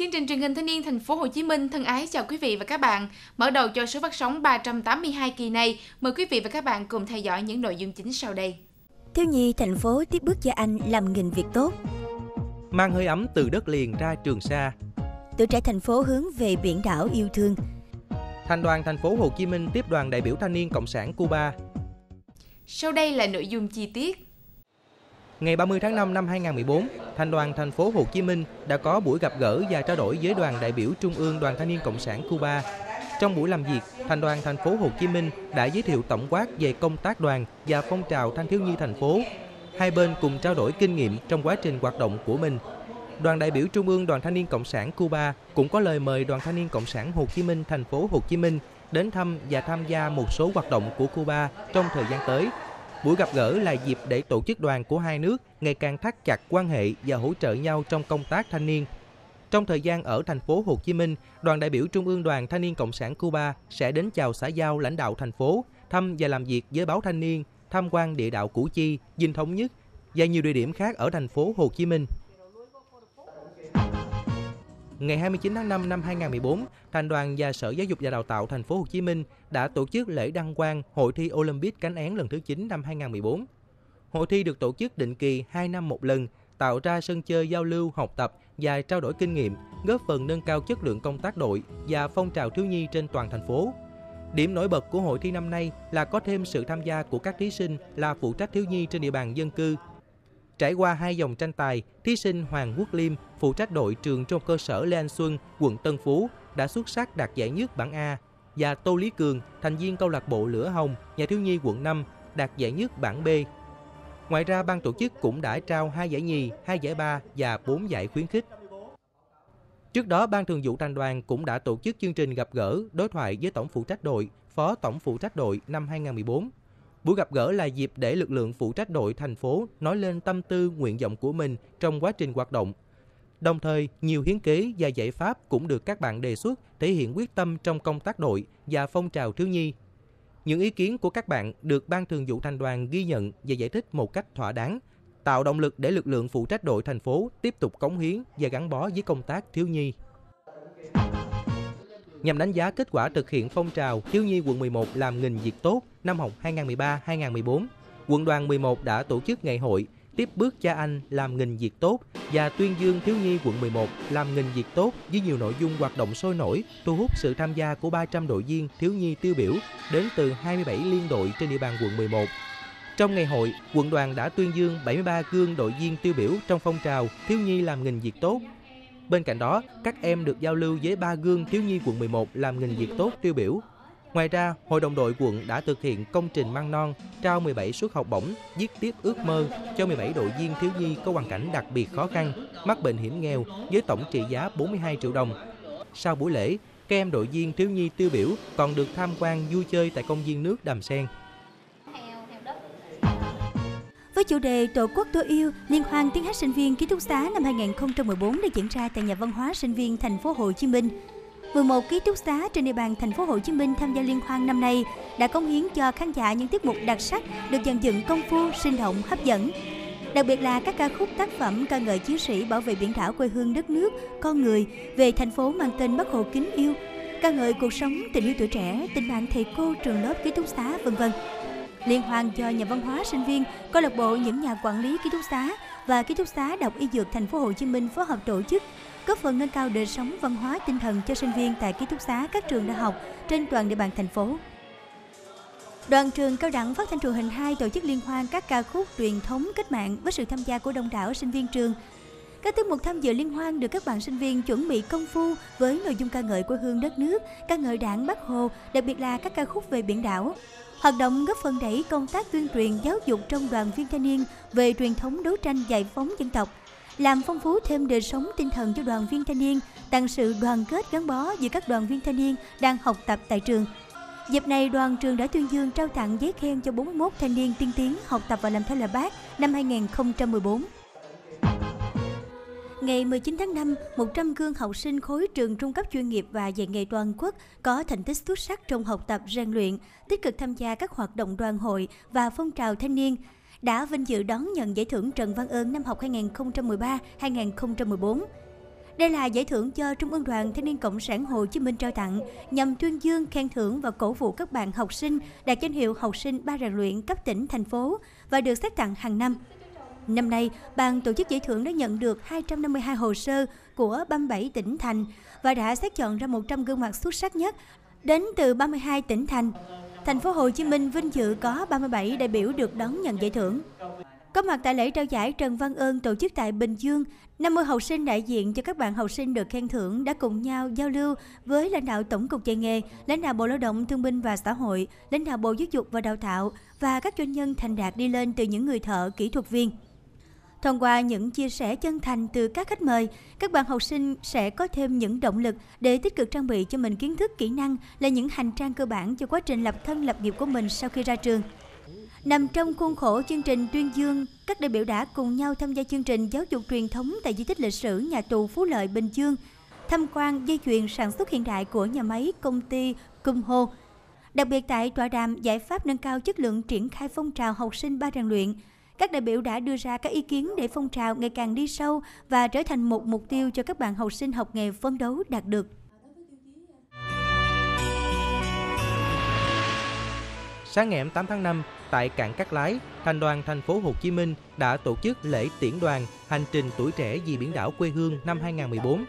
Chương trình truyền hình thanh niên thành phố Hồ Chí Minh thân ái chào quý vị và các bạn. Mở đầu cho số phát sóng 382 kỳ này, mời quý vị và các bạn cùng theo dõi những nội dung chính sau đây. Thiếu nhi thành phố tiếp bước cho anh làm nghìn việc tốt. Mang hơi ấm từ đất liền ra Trường Sa. Tuổi trẻ thành phố hướng về biển đảo yêu thương. Thành đoàn thành phố Hồ Chí Minh tiếp đoàn đại biểu thanh niên Cộng sản Cuba. Sau đây là nội dung chi tiết. Ngày 30 tháng 5 năm 2014, Thành đoàn thành phố Hồ Chí Minh đã có buổi gặp gỡ và trao đổi với đoàn đại biểu Trung ương Đoàn Thanh niên Cộng sản Cuba. Trong buổi làm việc, Thành đoàn thành phố Hồ Chí Minh đã giới thiệu tổng quát về công tác đoàn và phong trào thanh thiếu nhi thành phố. Hai bên cùng trao đổi kinh nghiệm trong quá trình hoạt động của mình. Đoàn đại biểu Trung ương Đoàn Thanh niên Cộng sản Cuba cũng có lời mời Đoàn Thanh niên Cộng sản Hồ Chí Minh thành phố Hồ Chí Minh đến thăm và tham gia một số hoạt động của Cuba trong thời gian tới Buổi gặp gỡ là dịp để tổ chức đoàn của hai nước ngày càng thắt chặt quan hệ và hỗ trợ nhau trong công tác thanh niên. Trong thời gian ở thành phố Hồ Chí Minh, đoàn đại biểu Trung ương Đoàn Thanh niên Cộng sản Cuba sẽ đến chào xã giao lãnh đạo thành phố, thăm và làm việc với báo thanh niên, tham quan địa đạo Củ Chi, Dinh Thống Nhất và nhiều địa điểm khác ở thành phố Hồ Chí Minh. Ngày 29 tháng 5 năm 2014, Thành đoàn và Sở Giáo dục và Đào tạo Thành phố Hồ Chí Minh đã tổ chức lễ đăng quang Hội thi Olympic cánh én lần thứ 9 năm 2014. Hội thi được tổ chức định kỳ 2 năm một lần, tạo ra sân chơi giao lưu, học tập và trao đổi kinh nghiệm, góp phần nâng cao chất lượng công tác đội và phong trào thiếu nhi trên toàn thành phố. Điểm nổi bật của hội thi năm nay là có thêm sự tham gia của các thí sinh là phụ trách thiếu nhi trên địa bàn dân cư Trải qua hai dòng tranh tài, thí sinh Hoàng Quốc Liêm, phụ trách đội trường trung cơ sở Lê Anh Xuân, quận Tân Phú đã xuất sắc đạt giải nhất bảng A và Tô Lý Cường, thành viên câu lạc bộ Lửa Hồng, nhà thiếu nhi quận 5 đạt giải nhất bảng B. Ngoài ra, ban tổ chức cũng đã trao hai giải nhì, hai giải ba và bốn giải khuyến khích. Trước đó, Ban Thường vụ Thành đoàn cũng đã tổ chức chương trình gặp gỡ, đối thoại với Tổng phụ trách đội, Phó Tổng phụ trách đội năm 2014 Buổi gặp gỡ là dịp để lực lượng phụ trách đội thành phố nói lên tâm tư, nguyện vọng của mình trong quá trình hoạt động. Đồng thời, nhiều hiến kế và giải pháp cũng được các bạn đề xuất thể hiện quyết tâm trong công tác đội và phong trào thiếu nhi. Những ý kiến của các bạn được Ban Thường vụ Thành đoàn ghi nhận và giải thích một cách thỏa đáng, tạo động lực để lực lượng phụ trách đội thành phố tiếp tục cống hiến và gắn bó với công tác thiếu nhi nhằm đánh giá kết quả thực hiện phong trào thiếu nhi quận 11 làm nghìn việc tốt năm học 2013-2014. Quận đoàn 11 đã tổ chức ngày hội tiếp bước cha anh làm nghìn việc tốt và tuyên dương thiếu nhi quận 11 làm nghìn việc tốt với nhiều nội dung hoạt động sôi nổi, thu hút sự tham gia của 300 đội viên thiếu nhi tiêu biểu đến từ 27 liên đội trên địa bàn quận 11. Trong ngày hội, quận đoàn đã tuyên dương 73 gương đội viên tiêu biểu trong phong trào thiếu nhi làm nghìn việc tốt Bên cạnh đó, các em được giao lưu với ba gương thiếu nhi quận 11 làm nghìn việc tốt tiêu biểu. Ngoài ra, Hội đồng đội quận đã thực hiện công trình măng non, trao 17 suất học bổng, viết tiếp ước mơ cho 17 đội viên thiếu nhi có hoàn cảnh đặc biệt khó khăn, mắc bệnh hiểm nghèo với tổng trị giá 42 triệu đồng. Sau buổi lễ, các em đội viên thiếu nhi tiêu biểu còn được tham quan vui chơi tại công viên nước Đàm Sen chủ đề Tổ quốc tôi yêu, Liên hoan tiếng hát sinh viên ký túc xá năm 2014 đã diễn ra tại nhà văn hóa sinh viên thành phố Hồ Chí Minh. 11 ký túc xá trên địa bàn thành phố Hồ Chí Minh tham gia liên hoan năm nay đã cống hiến cho khán giả những tiết mục đặc sắc được dàn dựng công phu, sinh động, hấp dẫn. Đặc biệt là các ca khúc tác phẩm ca ngợi chiến sĩ bảo vệ biển đảo quê hương đất nước, con người về thành phố mang tên Bắc Hồ kính yêu, ca ngợi cuộc sống, tình yêu tuổi trẻ, tình bạn thầy cô, trường lớp ký túc xá, vân vân liên hoan do nhà văn hóa sinh viên, câu lạc bộ những nhà quản lý ký túc xá và ký túc xá Đọc Y Dược thành phố Hồ Chí Minh phối hợp tổ chức, góp phần nâng cao đời sống văn hóa tinh thần cho sinh viên tại ký túc xá các trường đại học trên toàn địa bàn thành phố. Đoàn trường cao đẳng phát thanh truyền hình 2 tổ chức liên hoan các ca khúc truyền thống cách mạng với sự tham gia của đông đảo sinh viên trường. Các tiết mục tham dự liên hoan được các bạn sinh viên chuẩn bị công phu với nội dung ca ngợi quê hương đất nước, ca ngợi đảng Bắc Hồ, đặc biệt là các ca khúc về biển đảo. Hoạt động góp phần đẩy công tác tuyên truyền giáo dục trong đoàn viên thanh niên về truyền thống đấu tranh giải phóng dân tộc, làm phong phú thêm đời sống tinh thần cho đoàn viên thanh niên, tăng sự đoàn kết gắn bó giữa các đoàn viên thanh niên đang học tập tại trường. Dịp này, đoàn trường đã tuyên dương trao tặng giấy khen cho 41 thanh niên tiên tiến học tập và làm theo lời bác năm 2014. Ngày 19 tháng 5, 100 gương học sinh khối trường trung cấp chuyên nghiệp và dạy nghề toàn quốc có thành tích xuất sắc trong học tập rèn luyện, tích cực tham gia các hoạt động đoàn hội và phong trào thanh niên, đã vinh dự đón nhận giải thưởng Trần Văn Ơn năm học 2013-2014. Đây là giải thưởng do Trung ương Đoàn Thanh niên Cộng sản Hồ Chí Minh trao tặng nhằm tuyên dương, khen thưởng và cổ vũ các bạn học sinh đạt danh hiệu học sinh ba rèn luyện cấp tỉnh, thành phố và được xét tặng hàng năm. Năm nay, ban tổ chức giải thưởng đã nhận được 252 hồ sơ của 37 tỉnh thành và đã xét chọn ra 100 gương mặt xuất sắc nhất đến từ 32 tỉnh thành. Thành phố Hồ Chí Minh vinh dự có 37 đại biểu được đón nhận giải thưởng. Có mặt tại lễ trao giải Trần Văn Ơn tổ chức tại Bình Dương, 50 học sinh đại diện cho các bạn học sinh được khen thưởng đã cùng nhau giao lưu với lãnh đạo Tổng cục dạy nghề, lãnh đạo Bộ Lao động Thương binh và Xã hội, lãnh đạo Bộ Giáo dục và Đào tạo và các doanh nhân thành đạt đi lên từ những người thợ, kỹ thuật viên. Thông qua những chia sẻ chân thành từ các khách mời, các bạn học sinh sẽ có thêm những động lực để tích cực trang bị cho mình kiến thức, kỹ năng là những hành trang cơ bản cho quá trình lập thân lập nghiệp của mình sau khi ra trường. Nằm trong khuôn khổ chương trình tuyên dương, các đại biểu đã cùng nhau tham gia chương trình giáo dục truyền thống tại di tích lịch sử nhà tù Phú Lợi Bình Dương, tham quan dây chuyền sản xuất hiện đại của nhà máy công ty Cung Hô. Đặc biệt tại tọa đàm giải pháp nâng cao chất lượng triển khai phong trào học sinh ba rèn luyện, các đại biểu đã đưa ra các ý kiến để phong trào ngày càng đi sâu và trở thành một mục tiêu cho các bạn học sinh học nghề phấn đấu đạt được. Sáng ngày 8 tháng 5, tại cảng Cát Lái, Thành đoàn thành phố Hồ Chí Minh đã tổ chức lễ tiễn đoàn Hành trình tuổi trẻ vì biển đảo quê hương năm 2014.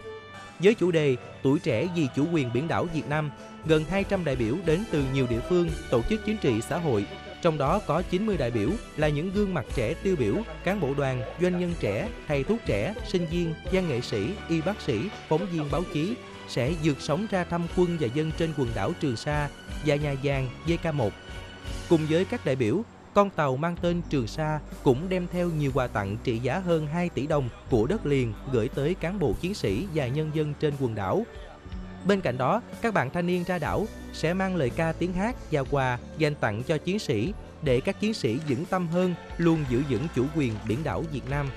Với chủ đề Tuổi trẻ vì chủ quyền biển đảo Việt Nam, gần 200 đại biểu đến từ nhiều địa phương, tổ chức chính trị xã hội, trong đó có 90 đại biểu là những gương mặt trẻ tiêu biểu, cán bộ đoàn, doanh nhân trẻ, thầy thuốc trẻ, sinh viên, văn nghệ sĩ, y bác sĩ, phóng viên báo chí sẽ vượt sóng ra thăm quân và dân trên quần đảo Trường Sa và nhà giàn JK1. Cùng với các đại biểu, con tàu mang tên Trường Sa cũng đem theo nhiều quà tặng trị giá hơn 2 tỷ đồng của đất liền gửi tới cán bộ chiến sĩ và nhân dân trên quần đảo. Bên cạnh đó, các bạn thanh niên ra đảo sẽ mang lời ca tiếng hát và quà dành tặng cho chiến sĩ để các chiến sĩ vững tâm hơn, luôn giữ vững chủ quyền biển đảo Việt Nam.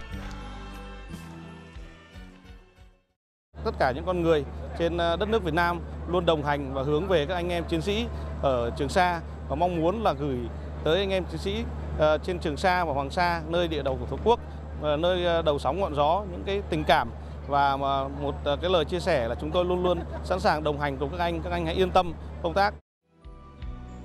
Tất cả những con người trên ờ, đất nước Việt Nam luôn đồng hành và hướng về các anh em chiến sĩ ở Trường Sa và mong muốn là gửi tới anh em chiến sĩ ờ, trên Trường Sa và Hoàng Sa, nơi địa đầu của Tổ quốc, ờ, nơi đầu sóng ngọn gió, những cái tình cảm và một à, cái lời chia sẻ là chúng tôi luôn luôn sẵn sàng đồng hành cùng các anh, các anh hãy yên tâm công tác.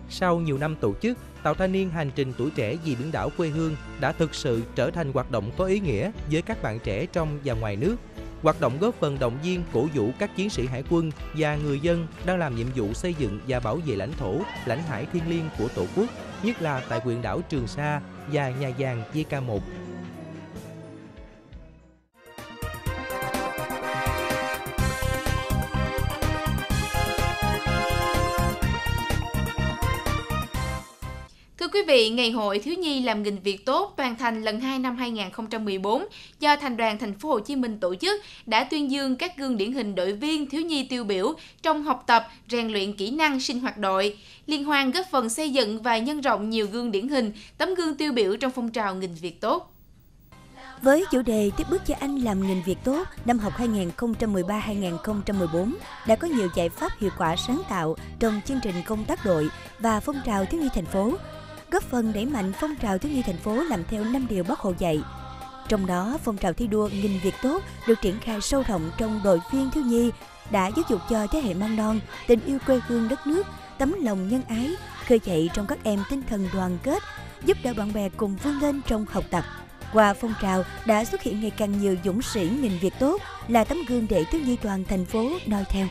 Sau nhiều năm tổ chức, Tàu Thanh niên Hành trình tuổi trẻ vì biển đảo quê hương đã thực sự trở thành hoạt động có ý nghĩa với các bạn trẻ trong và ngoài nước. Hoạt động góp phần động viên, cổ vũ các chiến sĩ hải quân và người dân đang làm nhiệm vụ xây dựng và bảo vệ lãnh thổ, lãnh hải thiêng liêng của Tổ quốc, nhất là tại huyện đảo Trường Sa và nhà giàn JK1 vị, Ngày hội Thiếu nhi làm nghìn việc tốt toàn thành lần 2 năm 2014 do Thành đoàn Thành phố Hồ Chí Minh tổ chức đã tuyên dương các gương điển hình đội viên thiếu nhi tiêu biểu trong học tập, rèn luyện kỹ năng sinh hoạt đội. Liên hoan góp phần xây dựng và nhân rộng nhiều gương điển hình, tấm gương tiêu biểu trong phong trào nghìn việc tốt. Với chủ đề tiếp bước cho anh làm nghìn việc tốt, năm học 2013-2014 đã có nhiều giải pháp hiệu quả sáng tạo trong chương trình công tác đội và phong trào thiếu nhi thành phố góp phần đẩy mạnh phong trào thiếu nhi thành phố làm theo năm điều Bác Hồ dạy. Trong đó, phong trào thi đua nghìn việc tốt được triển khai sâu rộng trong đội viên thiếu nhi đã giáo dục cho thế hệ măng non tình yêu quê hương đất nước, tấm lòng nhân ái, khơi dậy trong các em tinh thần đoàn kết, giúp đỡ bạn bè cùng vươn lên trong học tập. Qua phong trào đã xuất hiện ngày càng nhiều dũng sĩ nghìn việc tốt là tấm gương để thiếu nhi toàn thành phố noi theo.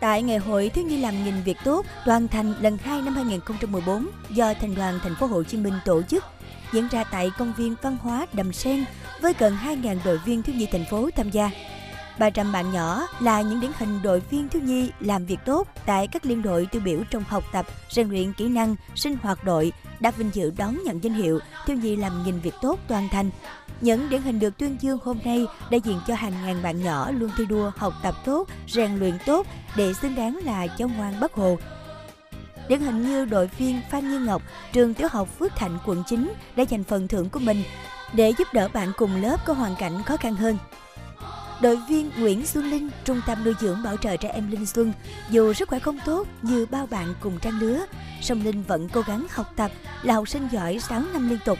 Tại Ngày hội Thiếu nhi làm nghìn việc tốt toàn thành lần 2 năm 2014 do Thành đoàn Thành phố Hồ Chí Minh tổ chức diễn ra tại công viên văn hóa Đầm Sen với gần 2.000 đội viên thiếu nhi thành phố tham gia. 300 bạn nhỏ là những điển hình đội viên thiếu nhi làm việc tốt tại các liên đội tiêu biểu trong học tập, rèn luyện kỹ năng, sinh hoạt đội đã vinh dự đón nhận danh hiệu thiếu nhi làm nghìn việc tốt toàn thành những điển hình được tuyên dương hôm nay đại diện cho hàng ngàn bạn nhỏ luôn thi đua học tập tốt, rèn luyện tốt để xứng đáng là cháu ngoan bất Hồ. Điển hình như đội viên Phan Như Ngọc, trường tiểu học Phước Thạnh, quận 9 đã dành phần thưởng của mình để giúp đỡ bạn cùng lớp có hoàn cảnh khó khăn hơn. Đội viên Nguyễn Xuân Linh, trung tâm nuôi dưỡng bảo trợ trẻ em Linh Xuân, dù sức khỏe không tốt như bao bạn cùng trang lứa, song Linh vẫn cố gắng học tập là học sinh giỏi 6 năm liên tục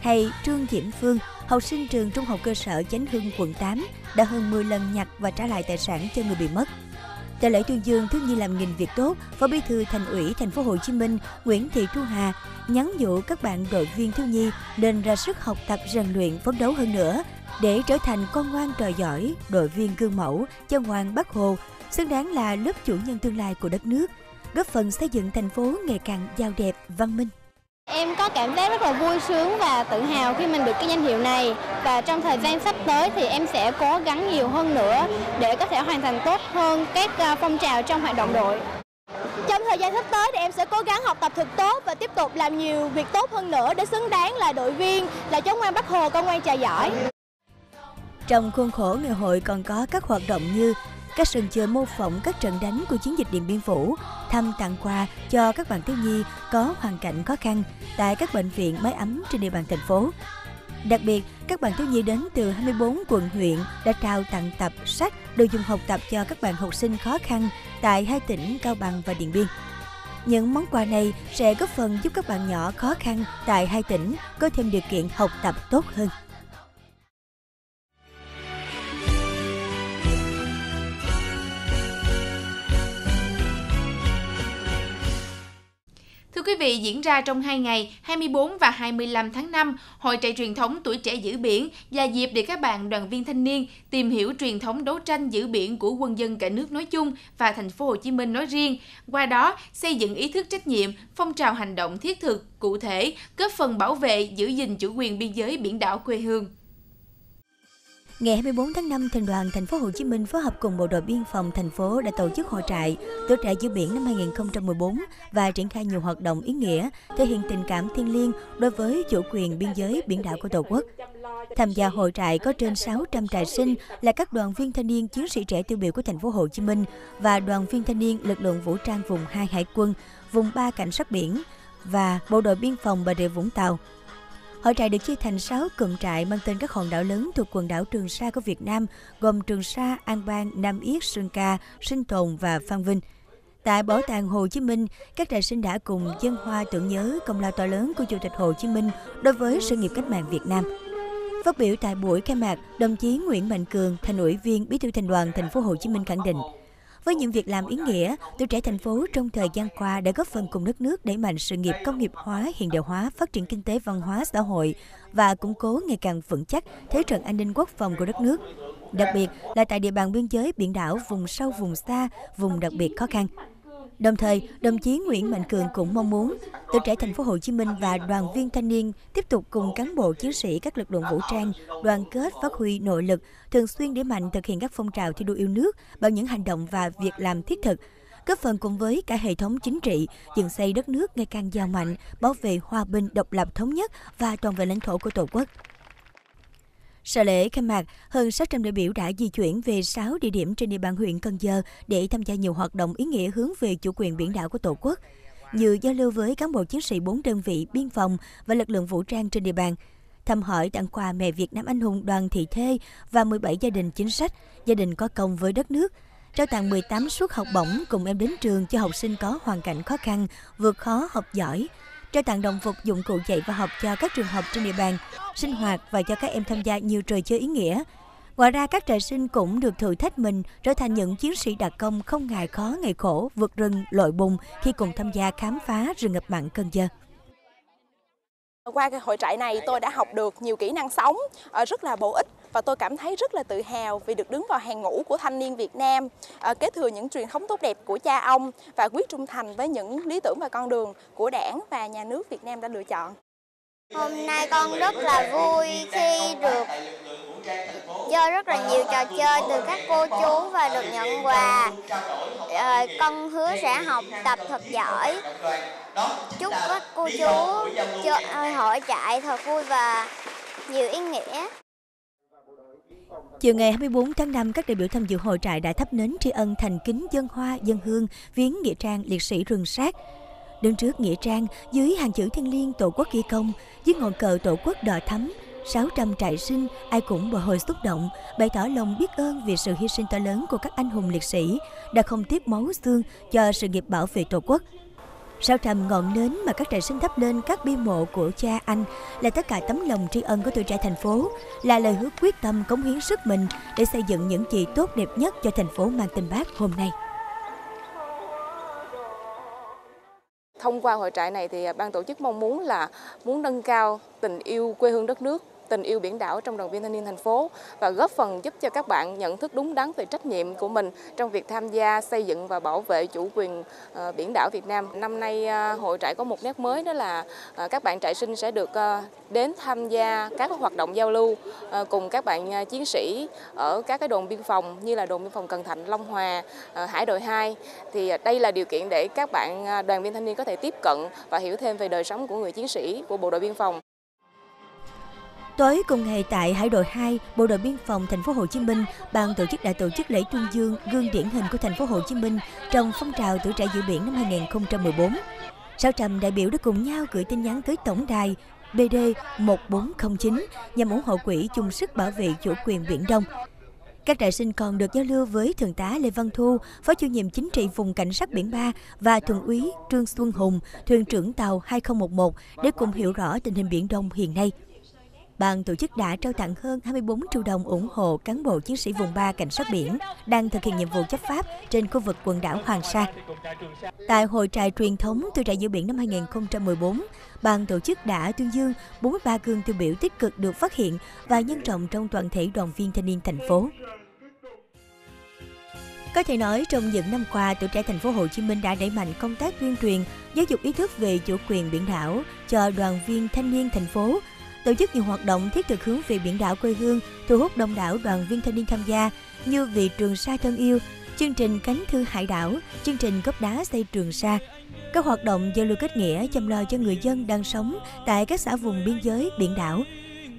hay Trương Diễm Phương, học sinh trường Trung học cơ sở Chánh Hưng, quận 8, đã hơn 10 lần nhặt và trả lại tài sản cho người bị mất. Tại lễ tuyên dương thiếu nhi làm nghìn việc tốt, Phó Bí thư Thành ủy Thành phố Hồ Chí Minh Nguyễn Thị Thu Hà nhắn dụ các bạn đội viên thiếu nhi nên ra sức học tập rèn luyện phấn đấu hơn nữa để trở thành con ngoan trò giỏi, đội viên gương mẫu, cho ngoan Bắc Hồ, xứng đáng là lớp chủ nhân tương lai của đất nước, góp phần xây dựng thành phố ngày càng giàu đẹp, văn minh. Em có cảm giác rất là vui sướng và tự hào khi mình được cái danh hiệu này và trong thời gian sắp tới thì em sẽ cố gắng nhiều hơn nữa để có thể hoàn thành tốt hơn các à, phong trào trong hoạt động đội. Trong thời gian sắp tới thì em sẽ cố gắng học tập thật tốt và tiếp tục làm nhiều việc tốt hơn nữa để xứng đáng là đội viên, là cháu ngoan Bắc Hồ, con ngoan trà giỏi. Trong khuôn khổ ngày hội còn có các hoạt động như các sân chơi mô phỏng các trận đánh của chiến dịch Điện Biên Phủ, thăm tặng quà cho các bạn thiếu nhi có hoàn cảnh khó khăn tại các bệnh viện máy ấm trên địa bàn thành phố. Đặc biệt, các bạn thiếu nhi đến từ 24 quận huyện đã trao tặng tập, sách, đồ dùng học tập cho các bạn học sinh khó khăn tại hai tỉnh Cao Bằng và Điện Biên. Những món quà này sẽ góp phần giúp các bạn nhỏ khó khăn tại hai tỉnh có thêm điều kiện học tập tốt hơn. Vị, diễn ra trong 2 ngày 24 và 25 tháng 5, Hội trại truyền thống tuổi trẻ giữ biển là dịp để các bạn đoàn viên thanh niên tìm hiểu truyền thống đấu tranh giữ biển của quân dân cả nước nói chung và thành phố Hồ Chí Minh nói riêng. Qua đó, xây dựng ý thức trách nhiệm, phong trào hành động thiết thực, cụ thể, góp phần bảo vệ, giữ gìn chủ quyền biên giới biển đảo quê hương. Ngày 24 tháng 5, Thành đoàn Thành phố Hồ Chí Minh phối hợp cùng Bộ đội Biên phòng thành phố đã tổ chức hội trại tuổi trẻ giữa biển năm 2014 và triển khai nhiều hoạt động ý nghĩa thể hiện tình cảm thiêng liêng đối với chủ quyền biên giới biển đảo của Tổ quốc. Tham gia hội trại có trên 600 trại sinh là các đoàn viên thanh niên chiến sĩ trẻ tiêu biểu của thành phố Hồ Chí Minh và đoàn viên thanh niên lực lượng vũ trang vùng 2 Hải quân, vùng 3 cảnh sát biển và Bộ đội Biên phòng Bà Rịa Vũng Tàu. Hội trại được chia thành 6 cụm trại mang tên các hòn đảo lớn thuộc quần đảo Trường Sa của Việt Nam, gồm Trường Sa, An Bang, Nam Yết, Sơn Ca, Sinh Tồn và Phan Vinh. Tại Bảo tàng Hồ Chí Minh, các trại sinh đã cùng dân hoa tưởng nhớ công lao to lớn của Chủ tịch Hồ Chí Minh đối với sự nghiệp cách mạng Việt Nam. Phát biểu tại buổi khai mạc, đồng chí Nguyễn Mạnh Cường, thành ủy viên, bí thư thành đoàn thành phố Hồ Chí Minh khẳng định, với những việc làm ý nghĩa, tuổi trẻ thành phố trong thời gian qua đã góp phần cùng đất nước đẩy mạnh sự nghiệp công nghiệp hóa, hiện đại hóa, phát triển kinh tế văn hóa xã hội và củng cố ngày càng vững chắc thế trận an ninh quốc phòng của đất nước. Đặc biệt là tại địa bàn biên giới biển đảo vùng sâu vùng xa, vùng đặc biệt khó khăn. Đồng thời, đồng chí Nguyễn Mạnh Cường cũng mong muốn tuổi trẻ thành phố Hồ Chí Minh và đoàn viên thanh niên tiếp tục cùng cán bộ chiến sĩ các lực lượng vũ trang đoàn kết phát huy nội lực, thường xuyên để mạnh thực hiện các phong trào thi đua yêu nước bằng những hành động và việc làm thiết thực, góp phần cùng với cả hệ thống chính trị dựng xây đất nước ngày càng giàu mạnh, bảo vệ hòa bình, độc lập thống nhất và toàn vẹn lãnh thổ của Tổ quốc. Sau lễ khai mạc, hơn 600 đại biểu đã di chuyển về 6 địa điểm trên địa bàn huyện Cần Giờ để tham gia nhiều hoạt động ý nghĩa hướng về chủ quyền biển đảo của Tổ quốc, như giao lưu với cán bộ chiến sĩ 4 đơn vị biên phòng và lực lượng vũ trang trên địa bàn, thăm hỏi tặng quà mẹ Việt Nam anh hùng Đoàn Thị Thê và 17 gia đình chính sách, gia đình có công với đất nước, trao tặng 18 suất học bổng cùng em đến trường cho học sinh có hoàn cảnh khó khăn, vượt khó học giỏi, trao tặng đồng phục dụng cụ dạy và học cho các trường học trên địa bàn, sinh hoạt và cho các em tham gia nhiều trò chơi ý nghĩa. Ngoài ra, các trẻ sinh cũng được thử thách mình trở thành những chiến sĩ đặc công không ngại khó ngày khổ, vượt rừng, lội bùn khi cùng tham gia khám phá rừng ngập mặn Cần Giờ. Qua cái hội trại này tôi đã học được nhiều kỹ năng sống ờ, rất là bổ ích và tôi cảm thấy rất là tự hào vì được đứng vào hàng ngũ của thanh niên Việt Nam, ờ, kế thừa những truyền thống tốt đẹp của cha ông và quyết trung thành với những lý tưởng và con đường của đảng và nhà nước Việt Nam đã lựa chọn. Hôm nay con rất là vui khi được chơi rất là nhiều trò chơi từ các cô chú và được nhận quà. Rồi con hứa sẽ học tập thật giỏi. Chúc các cô chú chơi ờ, hội trại thật vui và nhiều ý nghĩa. Chiều ngày 24 tháng 5, các đại biểu tham dự hội trại đã thắp nến tri ân thành kính dân hoa, dân hương, viếng nghĩa trang liệt sĩ rừng sát. Đứng trước nghĩa trang, dưới hàng chữ thiên liêng tổ quốc ghi công, dưới ngọn cờ tổ quốc đỏ thắm, 600 trại sinh, ai cũng bồi hồi xúc động, bày tỏ lòng biết ơn vì sự hy sinh to lớn của các anh hùng liệt sĩ đã không tiếc máu xương cho sự nghiệp bảo vệ Tổ quốc. Sao trầm ngọn nến mà các trại sinh thắp lên các bia mộ của cha anh là tất cả tấm lòng tri ân của tuổi trẻ thành phố, là lời hứa quyết tâm cống hiến sức mình để xây dựng những gì tốt đẹp nhất cho thành phố mang tên bác hôm nay. Thông qua hội trại này thì ban tổ chức mong muốn là muốn nâng cao tình yêu quê hương đất nước tình yêu biển đảo trong đoàn viên thanh niên thành phố và góp phần giúp cho các bạn nhận thức đúng đắn về trách nhiệm của mình trong việc tham gia xây dựng và bảo vệ chủ quyền ờ, biển đảo Việt Nam. Năm nay ờ, hội trại có một nét mới đó là ờ, các bạn trại sinh sẽ được đến tham gia các hoạt động giao lưu cùng các bạn chiến sĩ ở các cái đồn biên phòng như là đồn biên phòng Cần Thạnh, Long Hòa, Hải đội 2 thì đây là điều kiện để các bạn đoàn viên thanh niên có thể tiếp cận và hiểu thêm về đời sống của người chiến sĩ của bộ đội biên phòng. Tối cùng ngày tại Hải đội 2, Bộ đội biên phòng thành phố Hồ Chí Minh, ban tổ chức đã tổ chức lễ tuyên dương gương điển hình của thành phố Hồ Chí Minh trong phong trào tuổi trẻ giữ biển năm 2014. 600 đại biểu đã cùng nhau gửi tin nhắn tới tổng đài BD 1409 nhằm ủng hộ quỹ chung sức bảo vệ chủ quyền Biển Đông. Các đại sinh còn được giao lưu với Thượng tá Lê Văn Thu, Phó chủ nhiệm chính trị vùng cảnh sát biển 3 và Thượng úy Trương Xuân Hùng, thuyền trưởng tàu 2011 để cùng hiểu rõ tình hình Biển Đông hiện nay ban tổ chức đã trao tặng hơn 24 triệu đồng ủng hộ cán bộ chiến sĩ vùng 3 cảnh sát biển đang thực hiện nhiệm vụ chấp pháp trên khu vực quần đảo Hoàng Sa. Tại hội trại truyền thống tuổi trẻ giữa biển năm 2014, ban tổ chức đã tuyên dương 43 gương tiêu biểu tích cực được phát hiện và nhân rộng trong toàn thể đoàn viên thanh niên thành phố. Có thể nói trong những năm qua, tuổi trẻ thành phố Hồ Chí Minh đã đẩy mạnh công tác tuyên truyền, giáo dục ý thức về chủ quyền biển đảo cho đoàn viên thanh niên thành phố tổ chức nhiều hoạt động thiết thực hướng về biển đảo quê hương, thu hút đông đảo đoàn viên thanh niên tham gia như vì Trường Sa thân yêu, chương trình Cánh thư hải đảo, chương trình góp đá xây Trường Sa. Các hoạt động giao lưu kết nghĩa chăm lo cho người dân đang sống tại các xã vùng biên giới, biển đảo.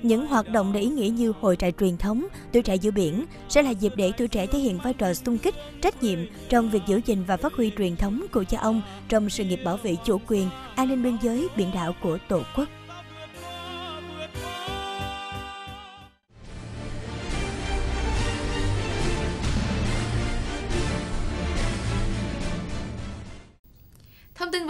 Những hoạt động đầy ý nghĩa như hội trại truyền thống, tuổi trẻ giữa biển sẽ là dịp để tuổi trẻ thể hiện vai trò xung kích, trách nhiệm trong việc giữ gìn và phát huy truyền thống của cha ông trong sự nghiệp bảo vệ chủ quyền, an ninh biên giới, biển đảo của Tổ quốc.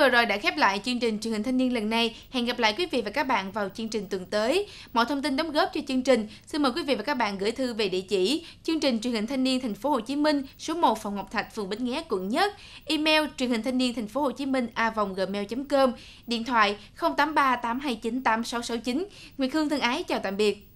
Vừa rồi đã khép lại chương trình truyền hình thanh niên lần này. Hẹn gặp lại quý vị và các bạn vào chương trình tuần tới. Mọi thông tin đóng góp cho chương trình, xin mời quý vị và các bạn gửi thư về địa chỉ chương trình truyền hình thanh niên thành phố Hồ Chí Minh, số 1 phòng Ngọc Thạch, phường Bến Nghé, quận Nhất. Email truyền hình thanh niên thành phố Hồ Chí Minh a gmail.com. Điện thoại 0838298669. Nguyệt Hương thân ái chào tạm biệt.